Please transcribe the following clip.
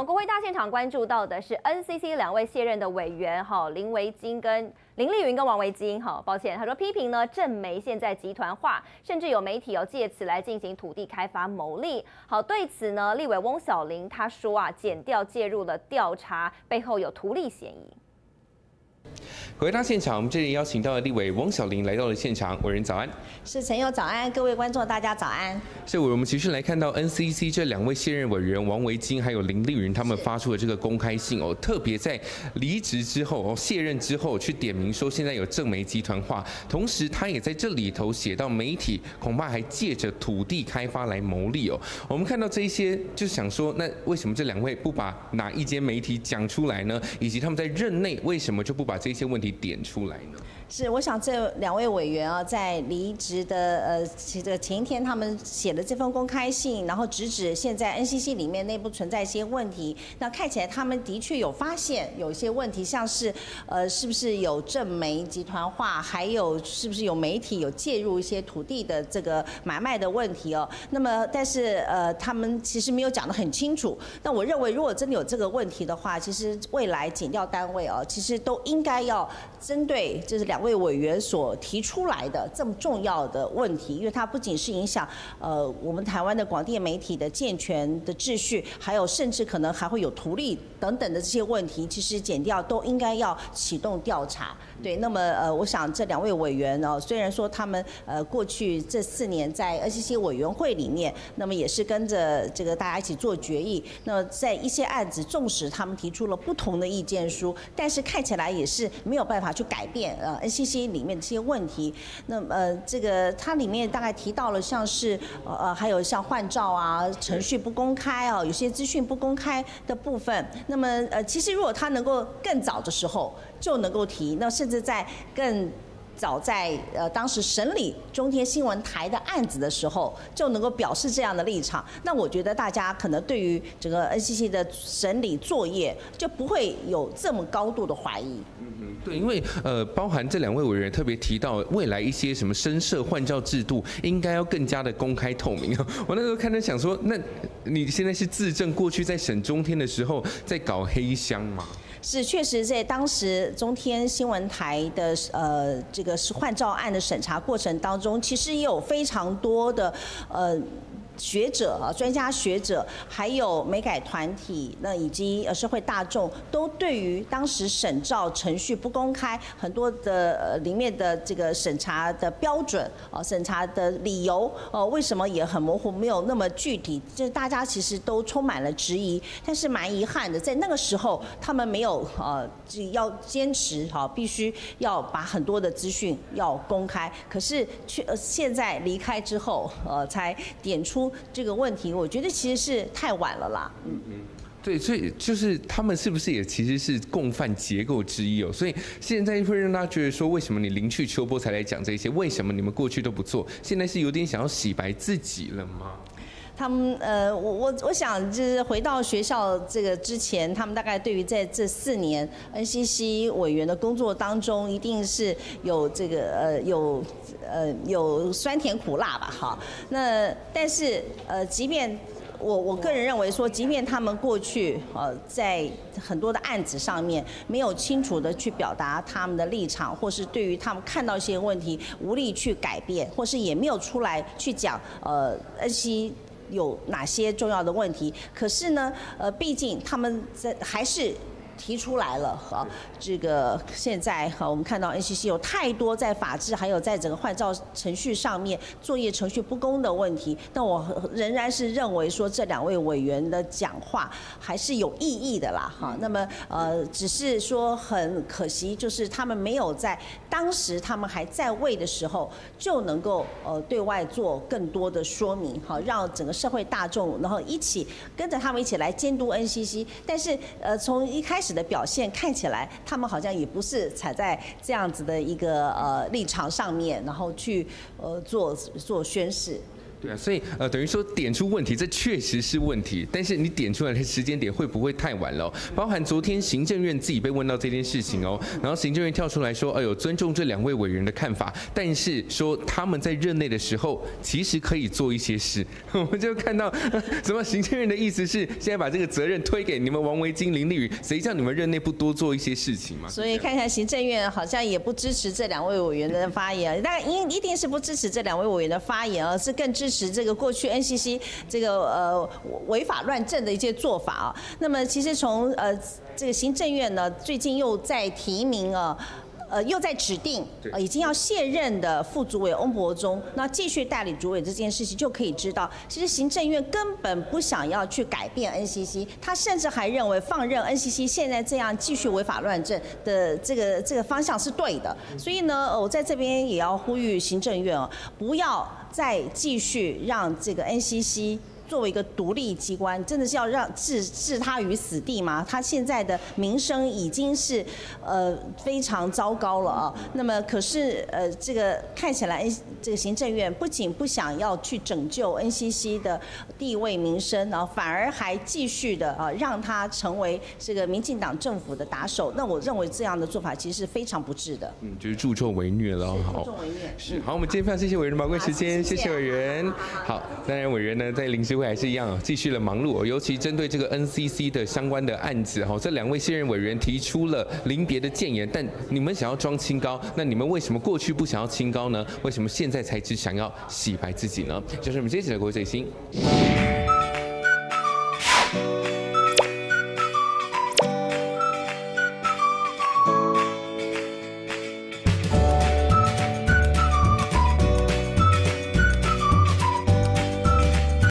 们国会大现场关注到的是 NCC 两位卸任的委员，哈，林维金跟林丽云跟王维金，哈，抱歉，他说批评呢正媒现在集团化，甚至有媒体要借此来进行土地开发牟利。好，对此呢，立委翁小玲他说啊，减调介入了调查，背后有图利嫌疑。回到现场，我们这里邀请到的立委翁小玲来到了现场。委员早安，是陈友早安，各位观众大家早安。是我们其实来看到 NCC 这两位现任委员王维金还有林丽云他们发出的这个公开信哦，特别在离职之后哦卸任之后去点名说现在有政媒集团化，同时他也在这里头写到媒体恐怕还借着土地开发来牟利哦。我们看到这些就想说，那为什么这两位不把哪一间媒体讲出来呢？以及他们在任内为什么就不把把这些问题？点出来呢？是，我想这两位委员啊，在离职的呃这个前一天，他们写了这封公开信，然后直指现在 NCC 里面内部存在一些问题。那看起来他们的确有发现有一些问题，像是呃是不是有正媒集团化，还有是不是有媒体有介入一些土地的这个买卖的问题哦。那么但是呃他们其实没有讲得很清楚。那我认为如果真的有这个问题的话，其实未来检调单位哦，其实都应该要针对就是两。位委员所提出来的这么重要的问题，因为它不仅是影响呃我们台湾的广电媒体的健全的秩序，还有甚至可能还会有图利等等的这些问题，其实检调都应该要启动调查。对，那么呃，我想这两位委员呢，虽然说他们呃过去这四年在 NCC 委员会里面，那么也是跟着这个大家一起做决议，那么在一些案子，纵使他们提出了不同的意见书，但是看起来也是没有办法去改变呃信息里面的这些问题。那么呃，这个它里面大概提到了像是呃还有像换照啊，程序不公开啊，有些资讯不公开的部分。那么呃，其实如果他能够更早的时候就能够提，那甚至在更早在呃当时审理中天新闻台的案子的时候，就能够表示这样的立场，那我觉得大家可能对于整个 NCC 的审理作业就不会有这么高度的怀疑。嗯嗯，对，因为呃，包含这两位委员特别提到未来一些什么声设换照制度，应该要更加的公开透明。我那时候看他想说，那你现在是自证过去在审中天的时候在搞黑箱吗？是，确实在当时中天新闻台的呃这个是换照案的审查过程当中，其实也有非常多的呃。学者啊，专家学者，还有美改团体，那以及呃社会大众，都对于当时审照程序不公开，很多的呃里面的这个审查的标准啊，审查的理由呃为什么也很模糊，没有那么具体，就大家其实都充满了质疑。但是蛮遗憾的，在那个时候，他们没有呃要坚持哈，必须要把很多的资讯要公开。可是却现在离开之后，呃才点出。这个问题，我觉得其实是太晚了啦。嗯嗯，对，所以就是他们是不是也其实是共犯结构之一哦？所以现在会让大家觉得说，为什么你临去秋波才来讲这些？为什么你们过去都不做？现在是有点想要洗白自己了吗？他们呃，我我我想就是回到学校这个之前，他们大概对于在这四年 NCC 委员的工作当中，一定是有这个呃有呃有酸甜苦辣吧，哈。那但是呃，即便我我个人认为说，即便他们过去呃在很多的案子上面没有清楚的去表达他们的立场，或是对于他们看到一些问题无力去改变，或是也没有出来去讲呃 NCC。有哪些重要的问题？可是呢，呃，毕竟他们在还是。提出来了哈，这个现在哈，我们看到 NCC 有太多在法制还有在整个换照程序上面作业程序不公的问题，但我仍然是认为说这两位委员的讲话还是有意义的啦哈。那么呃，只是说很可惜，就是他们没有在当时他们还在位的时候就能够呃对外做更多的说明哈，让整个社会大众然后一起跟着他们一起来监督 NCC。但是呃，从一开始。的表现看起来，他们好像也不是踩在这样子的一个呃立场上面，然后去呃做做宣誓。对啊，所以呃，等于说点出问题，这确实是问题，但是你点出来的时间点会不会太晚了？包含昨天行政院自己被问到这件事情哦，然后行政院跳出来说，哎呦，尊重这两位委员的看法，但是说他们在任内的时候其实可以做一些事，我们就看到什么行政院的意思是现在把这个责任推给你们王维金、林立宇，谁叫你们任内不多做一些事情嘛？所以看起来行政院好像也不支持这两位委员的发言，大概应一定是不支持这两位委员的发言，而是更支持这个过去 NCC 这个呃违法乱政的一些做法啊。那么其实从呃这个行政院呢，最近又在提名啊。呃，又在指定呃已经要卸任的副主委翁博中，那继续代理主委这件事情，就可以知道，其实行政院根本不想要去改变 NCC，他甚至还认为放任 NCC 现在这样继续违法乱政的这个这个方向是对的。所以呢，我在这边也要呼吁行政院哦，不要再继续让这个 NCC。作为一个独立机关，真的是要让置置他于死地吗？他现在的名声已经是呃非常糟糕了啊。那么可是呃这个看起来，这个行政院不仅不想要去拯救 NCC 的地位名声，然后反而还继续的啊让他成为这个民进党政府的打手。那我认为这样的做法其实是非常不智的。嗯，就是助纣为虐了。好，助纣为虐。是好，我们今天非常谢谢委员的宝贵时间，谢谢委员。好，当然委员呢在临时。还是一样，继续了忙碌。尤其针对这个 NCC 的相关的案子，哈，这两位现任委员提出了临别的谏言。但你们想要装清高，那你们为什么过去不想要清高呢？为什么现在才只想要洗白自己呢？就是我们这一期的国际最新。